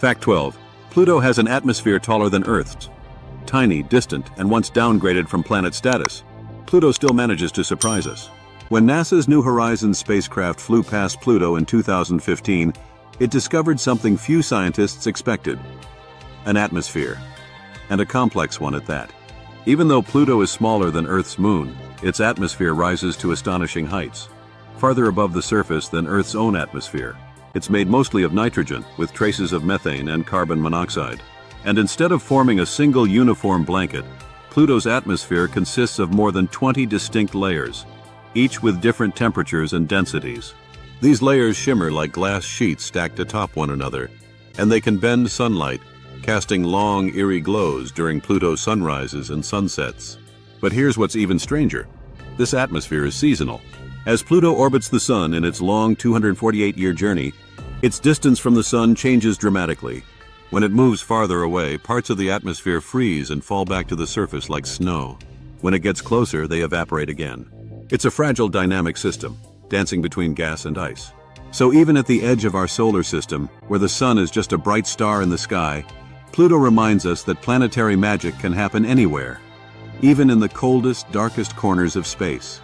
Fact 12. Pluto has an atmosphere taller than Earth's. Tiny, distant, and once downgraded from planet status, Pluto still manages to surprise us. When NASA's New Horizons spacecraft flew past Pluto in 2015, it discovered something few scientists expected. An atmosphere. And a complex one at that. Even though Pluto is smaller than Earth's moon, its atmosphere rises to astonishing heights, farther above the surface than Earth's own atmosphere. It's made mostly of nitrogen, with traces of methane and carbon monoxide. And instead of forming a single uniform blanket, Pluto's atmosphere consists of more than 20 distinct layers, each with different temperatures and densities. These layers shimmer like glass sheets stacked atop one another, and they can bend sunlight, casting long, eerie glows during Pluto's sunrises and sunsets. But here's what's even stranger. This atmosphere is seasonal. As Pluto orbits the Sun in its long 248-year journey, its distance from the Sun changes dramatically. When it moves farther away, parts of the atmosphere freeze and fall back to the surface like snow. When it gets closer, they evaporate again. It's a fragile dynamic system, dancing between gas and ice. So even at the edge of our solar system, where the Sun is just a bright star in the sky, Pluto reminds us that planetary magic can happen anywhere, even in the coldest, darkest corners of space.